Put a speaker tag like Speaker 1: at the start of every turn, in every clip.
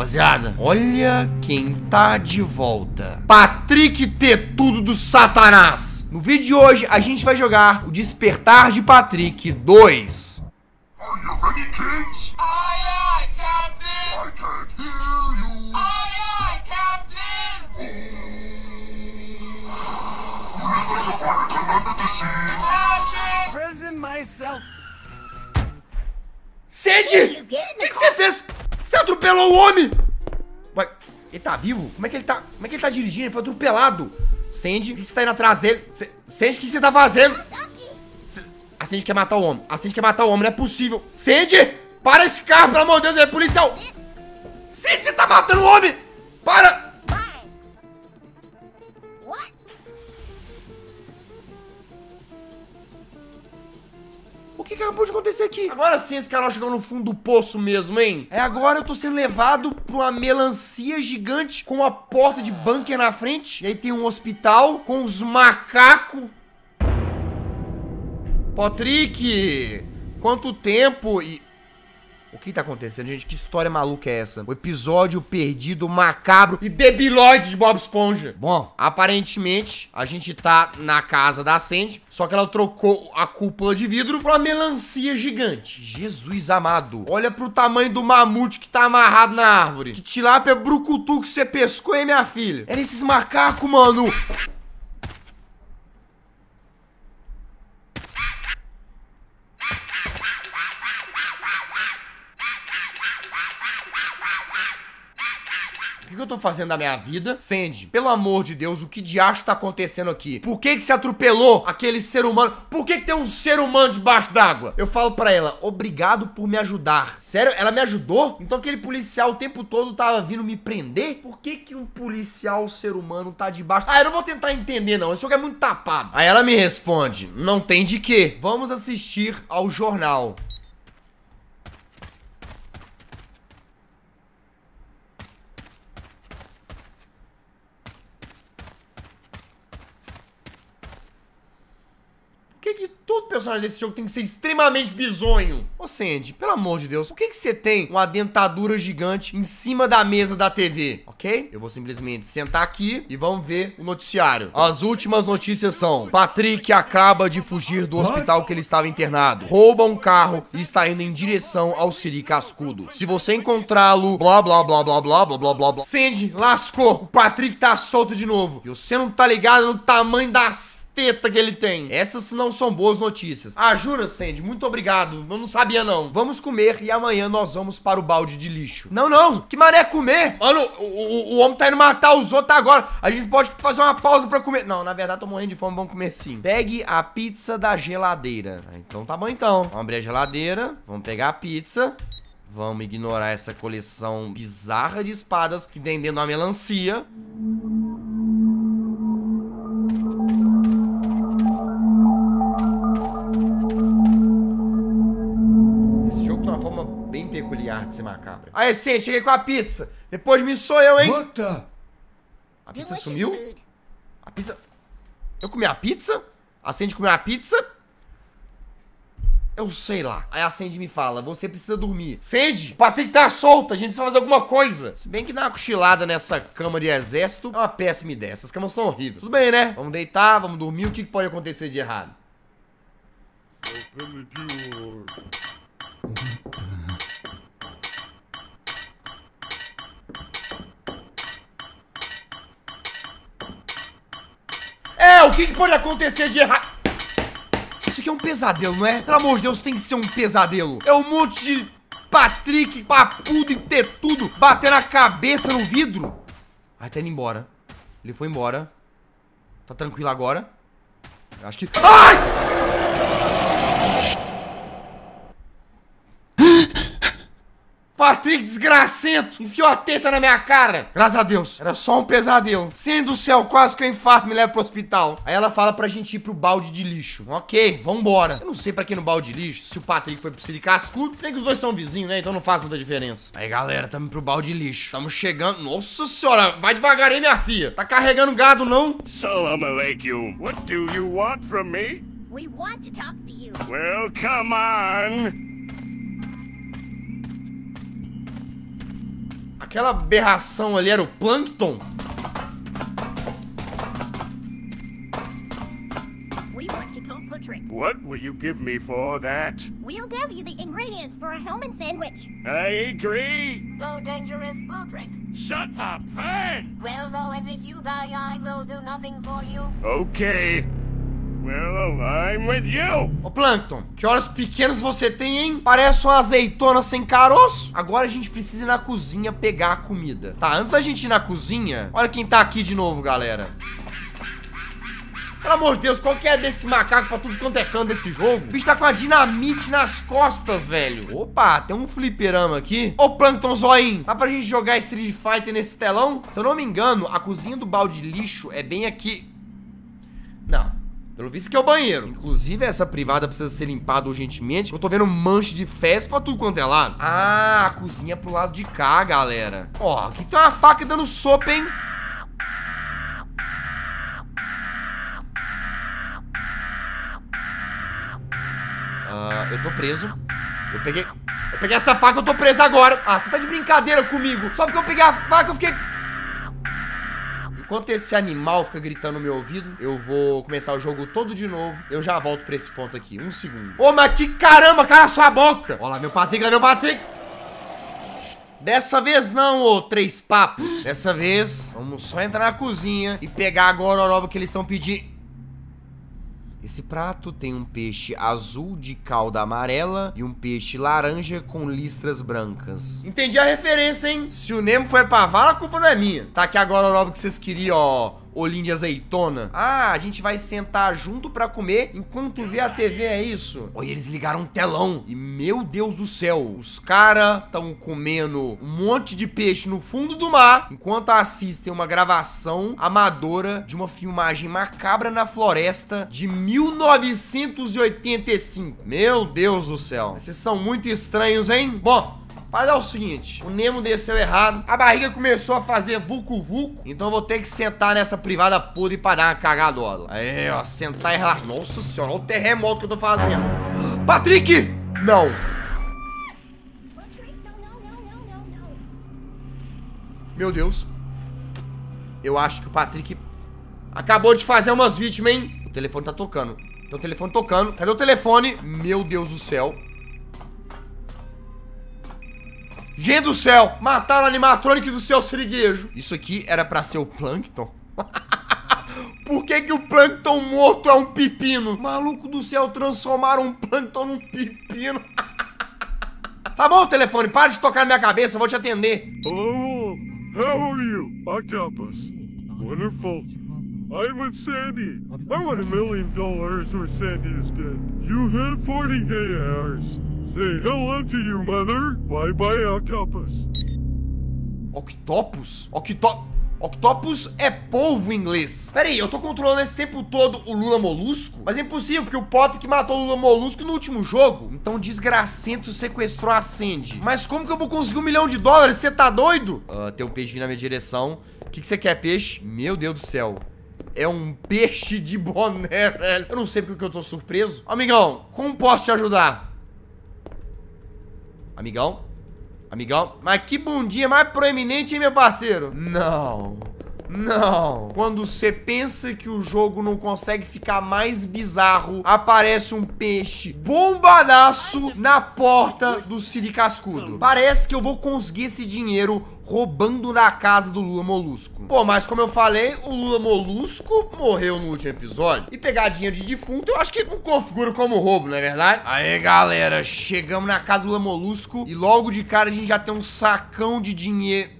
Speaker 1: Rapaziada, olha quem tá de volta. Patrick Tetudo do Satanás. No vídeo de hoje, a gente vai jogar o Despertar de Patrick 2.
Speaker 2: Are you ready, kids?
Speaker 3: Aye, aye, Captain!
Speaker 2: I can't hear you.
Speaker 3: Aye, aye, Captain!
Speaker 2: Riddle your barnacle under the sea.
Speaker 3: Patrick!
Speaker 4: prison myself.
Speaker 1: Sandy! O que você fez? Você atropelou o homem! Ele tá vivo? Como é que ele tá? Como é que ele tá dirigindo? Ele foi atropelado. Sandy, o que você tá indo atrás dele? Sandy, o que você tá fazendo? A Sandy quer matar o homem. A Sandy quer matar o homem, não é possível. Sandy! Para esse carro, pelo amor de Deus, ele é policial! Sandy, você tá matando o homem! Para! Acontecer aqui? Agora sim esse canal chegou no fundo do poço mesmo, hein? É agora eu tô sendo levado pra uma melancia gigante com uma porta de bunker na frente. E aí tem um hospital com os macacos. Patrick! Quanto tempo e... O que tá acontecendo, gente? Que história maluca é essa? O episódio perdido, macabro e debilóide de Bob Esponja. Bom, aparentemente, a gente tá na casa da Sandy, só que ela trocou a cúpula de vidro pra uma melancia gigante. Jesus amado. Olha pro tamanho do mamute que tá amarrado na árvore. Que tilápia brucutu que você pescou, hein, minha filha? Era esses macacos, mano. Tô fazendo da minha vida? Sandy, pelo amor de Deus, o que diacho tá acontecendo aqui? Por que que se atropelou aquele ser humano? Por que que tem um ser humano debaixo d'água? Eu falo pra ela, obrigado por me ajudar. Sério? Ela me ajudou? Então aquele policial o tempo todo tava vindo me prender? Por que que um policial ser humano tá debaixo? Ah, eu não vou tentar entender não, esse jogo é muito tapado. Aí ela me responde, não tem de quê. Vamos assistir ao jornal. Todo personagem desse jogo tem que ser extremamente bizonho? Ô Sandy, pelo amor de Deus, por que, que você tem uma dentadura gigante em cima da mesa da TV? Ok? Eu vou simplesmente sentar aqui e vamos ver o noticiário. As últimas notícias são: Patrick acaba de fugir do hospital que ele estava internado. Rouba um carro e está indo em direção ao Siri Cascudo. Se você encontrá-lo, blá blá blá blá blá blá blá blá blá. Sandy, lascou! O Patrick tá solto de novo. E você não tá ligado no tamanho das teta que ele tem. Essas não são boas notícias. Ah, jura, Sandy? Muito obrigado. Eu não sabia, não. Vamos comer e amanhã nós vamos para o balde de lixo. Não, não. Que mané comer? Mano, o, o, o homem tá indo matar os outros agora. A gente pode fazer uma pausa pra comer. Não, na verdade, tô morrendo de fome. Vamos comer sim. Pegue a pizza da geladeira. Então tá bom, então. Vamos abrir a geladeira. Vamos pegar a pizza. Vamos ignorar essa coleção bizarra de espadas que tem dentro da melancia. Macabra. Aí, sim, cheguei com a pizza. Depois de mim sou eu, hein?
Speaker 4: What the?
Speaker 1: A pizza
Speaker 5: Delicious
Speaker 1: sumiu?
Speaker 5: food.
Speaker 1: A pizza... Eu comi a pizza? A Sandy comeu a pizza? Eu sei lá. Aí a Sandy me fala, você precisa dormir. Sandy, o Patrick tá solto, a gente precisa fazer alguma coisa. Se bem que dar uma cochilada nessa cama de exército é uma péssima ideia. Essas camas são horríveis. Tudo bem, né? Vamos deitar, vamos dormir. O que que pode acontecer de errado?
Speaker 4: Open the door.
Speaker 1: É, o que, que pode acontecer de errado? Isso aqui é um pesadelo, não é? Pelo amor de Deus, tem que ser um pesadelo. É um monte de Patrick, papudo e tetudo batendo a cabeça no vidro. Ai, tá indo embora. Ele foi embora. Tá tranquilo agora? Eu acho que... Ai! Patrick desgracento enfiou a teta na minha cara. Graças a Deus, era só um pesadelo. Sendo do céu, quase que eu infarto me leva pro hospital. Aí ela fala pra gente ir pro balde de lixo. Ok, vambora. Eu não sei pra que no balde de lixo, se o Patrick foi pro Siri Cascudo. Se bem que os dois são vizinhos, né? Então não faz muita diferença. Aí galera, tamo pro balde de lixo. Tamo chegando. Nossa senhora, vai devagar aí, minha filha. Tá carregando gado, não?
Speaker 6: Salam alaikum. What do you want from me?
Speaker 5: We want to talk to you.
Speaker 6: Well, come on.
Speaker 1: Aquela berração ali era o Plankton?
Speaker 6: What will you give me for that?
Speaker 5: We'll give you the ingredients for a helmet sandwich.
Speaker 6: I agree.
Speaker 7: Low dangerous Patrick.
Speaker 6: Shut up, hey!
Speaker 7: Well, though, and if you die, I will do nothing for you.
Speaker 6: Okay. Well.
Speaker 1: Ô Plankton, que olhos pequenos você tem, hein? Parece uma azeitona sem caroço. Agora a gente precisa ir na cozinha pegar a comida. Tá, antes da gente ir na cozinha, olha quem tá aqui de novo, galera. Pelo amor de Deus, qual que é desse macaco pra tudo quanto é canto desse jogo? O bicho tá com a dinamite nas costas, velho. Opa, tem um fliperama aqui. Ô, Plankton Zoinho, dá pra gente jogar Street Fighter nesse telão? Se eu não me engano, a cozinha do balde lixo é bem aqui. Não. Pelo visto que é o banheiro. Inclusive, essa privada precisa ser limpada urgentemente. Eu tô vendo mancha de fezes pra tudo quanto é lado. Ah, a cozinha é pro lado de cá, galera. Ó, aqui tem uma faca dando sopa, hein? Ah, eu tô preso. Eu peguei. Eu peguei essa faca, eu tô preso agora. Ah, você tá de brincadeira comigo. Só porque eu peguei a faca, eu fiquei. Enquanto esse animal fica gritando no meu ouvido, eu vou começar o jogo todo de novo. Eu já volto pra esse ponto aqui. Um segundo. Ô, mas que caramba, cala sua boca. Olha lá, meu Patrick, meu Patrick. Dessa vez não, ô três papos. Dessa vez, vamos só entrar na cozinha e pegar a gororoba que eles estão pedindo. Esse prato tem um peixe azul de cauda amarela e um peixe laranja com listras brancas. Entendi a referência, hein? Se o Nemo foi pra vala, a culpa não é minha. Tá aqui agora o logo que vocês queriam, ó. Olhinho de azeitona. Ah, a gente vai sentar junto pra comer enquanto vê a TV, é isso? Olha, eles ligaram um telão. E meu Deus do céu, os caras estão comendo um monte de peixe no fundo do mar enquanto assistem uma gravação amadora de uma filmagem macabra na floresta de 1985. Meu Deus do céu. Vocês são muito estranhos, hein? Bom, mas é o seguinte, o Nemo desceu errado, a barriga começou a fazer vucu-vucu, então eu vou ter que sentar nessa privada podre pra dar uma cagadola. Aí, ó, sentar e relaxar. Nossa senhora, olha o terremoto que eu tô fazendo. Patrick! Não. Meu Deus. Eu acho que o Patrick acabou de fazer umas vítimas, hein? O telefone tá tocando. Tem o telefone tocando. Cadê o telefone? Meu Deus do céu. Gente do céu, mataram o animatronic do seu siriguejo. Isso aqui era pra ser o Plankton? Por que que o Plankton morto é um pepino? Maluco do céu, transformaram um Plankton num pepino. tá bom, telefone, para de tocar na minha cabeça, eu vou te atender.
Speaker 2: Hello, how are you? Octopus. Wonderful. I'm with Sandy. I want a million dollars or Sandy is dead. You had 48 hours. Say hello to your mother. Bye bye, Octopus.
Speaker 1: Octopus? Octo... Octopus é polvo em inglês. Pera aí, eu tô controlando esse tempo todo o Lula Molusco? Mas é impossível, porque o Potter que matou o Lula Molusco no último jogo. Então o desgracento sequestrou a Sandy. Mas como que eu vou conseguir um milhão de dólares? Você tá doido? Ah, tem um peixe na minha direção. O que, que você quer, peixe? Meu Deus do céu. É um peixe de boné, velho. Eu não sei porque que eu tô surpreso. Amigão, como posso te ajudar? Amigão? Amigão? Mas que bundinha mais proeminente, hein, meu parceiro? Não. Não. Quando você pensa que o jogo não consegue ficar mais bizarro, aparece um peixe bombadaço na porta do Siri Cascudo. Parece que eu vou conseguir esse dinheiro roubando na casa do Lula Molusco. Pô, mas como eu falei, o Lula Molusco morreu no último episódio. E pegar dinheiro de defunto, eu acho que não configura como roubo, não é verdade? Aí, galera, chegamos na casa do Lula Molusco e logo de cara a gente já tem um sacão de dinheiro.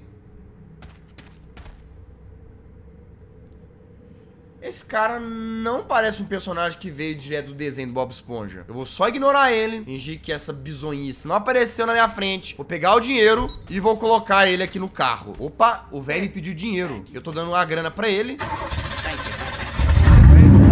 Speaker 1: Esse cara não parece um personagem que veio direto do desenho do Bob Esponja. Eu vou só ignorar ele, fingir que essa bizonhice não apareceu na minha frente. Vou pegar o dinheiro e vou colocar ele aqui no carro. Opa, o velho me pediu dinheiro. Eu tô dando uma grana pra ele.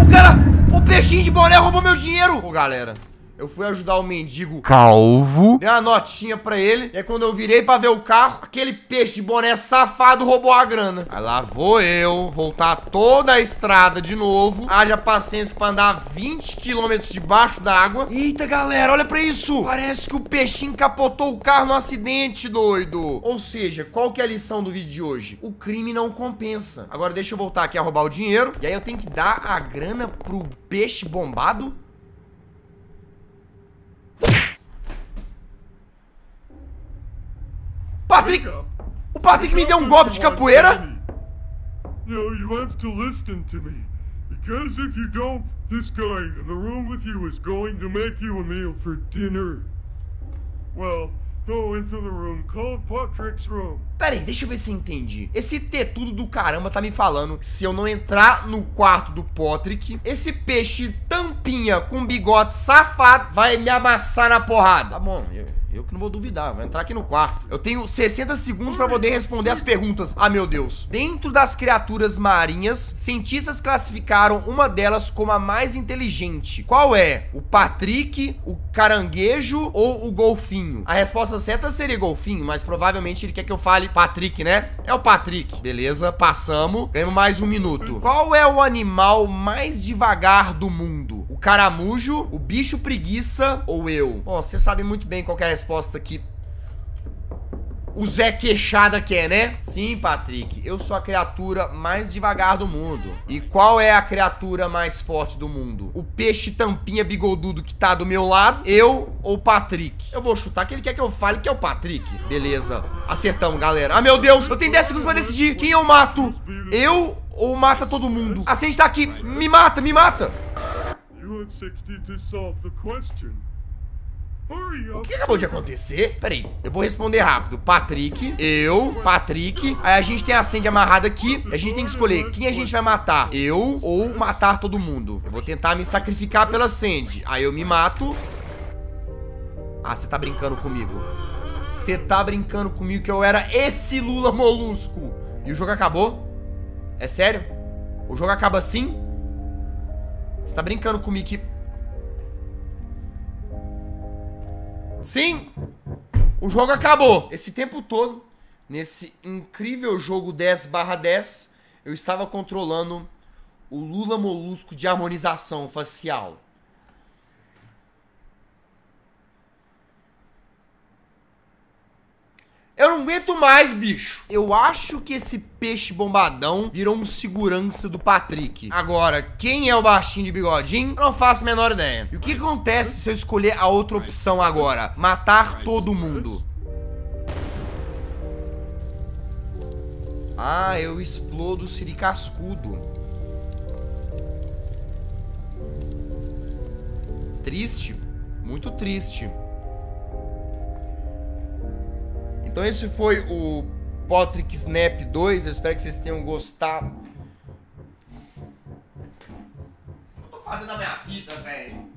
Speaker 1: O cara, o peixinho de boné roubou meu dinheiro. Ô, galera, Eu fui ajudar o mendigo calvo. Dei uma notinha pra ele. E aí, quando eu virei pra ver o carro, aquele peixe de boné safado roubou a grana. Aí lá vou eu voltar toda a estrada de novo. Haja paciência pra andar 20 quilômetros debaixo d'água. Eita, galera, olha pra isso. Parece que o peixinho capotou o carro no acidente, doido. Ou seja, qual que é a lição do vídeo de hoje? O crime não compensa. Agora deixa eu voltar aqui a roubar o dinheiro. E aí eu tenho que dar a grana pro peixe bombado. Patrick! O Patrick me deu um golpe de capoeira.
Speaker 2: No, you have to listen to me. Because if you don't, this guy in the room with you is going to make you a meal for dinner. Well, go into the room called Patrick's room.
Speaker 1: Pera aí, deixa eu ver se eu entendi. Esse tetudo do caramba tá me falando que se eu não entrar no quarto do Patrick, esse peixe tampinha com bigode safado vai me amassar na porrada. Tá bom, eu, eu que não vou duvidar, vai entrar aqui no quarto. Eu tenho 60 segundos pra poder responder as perguntas. Ah, meu Deus. Dentro das criaturas marinhas, cientistas classificaram uma delas como a mais inteligente. Qual é? O Patrick, o caranguejo ou o golfinho? A resposta certa seria golfinho, mas provavelmente ele quer que eu fale Patrick, né? É o Patrick. Beleza, passamos. Ganhamos mais um minuto. Qual é o animal mais devagar do mundo? O caramujo, o bicho preguiça ou eu? Bom, você sabe muito bem qual que é a resposta aqui. O Zé Queixada quer, né? Sim, Patrick, eu sou a criatura mais devagar do mundo. E qual é a criatura mais forte do mundo? O peixe tampinha bigodudo que tá do meu lado, eu ou Patrick? Eu vou chutar que ele quer que eu fale que é o Patrick. Beleza, acertamos, galera. Ah, meu Deus, eu tenho 10 segundos pra decidir quem eu mato. Eu ou mata todo mundo? A Sandy tá aqui, me mata, me mata.
Speaker 2: You have 60 to solve the question.
Speaker 1: O que acabou de acontecer? Peraí, eu vou responder rápido. Patrick, eu, Patrick. Aí a gente tem a Sandy amarrada aqui. E a gente tem que escolher quem a gente vai matar. Eu ou matar todo mundo. Eu vou tentar me sacrificar pela Sandy. Aí eu me mato. Ah, você tá brincando comigo. Você tá brincando comigo que eu era esse Lula molusco. E o jogo acabou? É sério? O jogo acaba assim? Você tá brincando comigo que... Sim, o jogo acabou. Esse tempo todo, nesse incrível jogo 10 barra 10, eu estava controlando o Lula Molusco de harmonização facial. Eu não aguento mais, bicho. Eu acho que esse peixe bombadão virou um segurança do Patrick. Agora, quem é o baixinho de bigodinho? Eu não faço a menor ideia. E o que acontece se eu escolher a outra opção agora? Matar todo mundo. Ah, eu explodo o Siri cascudo. Triste. Muito triste. Então esse foi o Patrick Snap 2. Eu espero que vocês tenham gostado. Eu tô fazendo na minha vida, velho?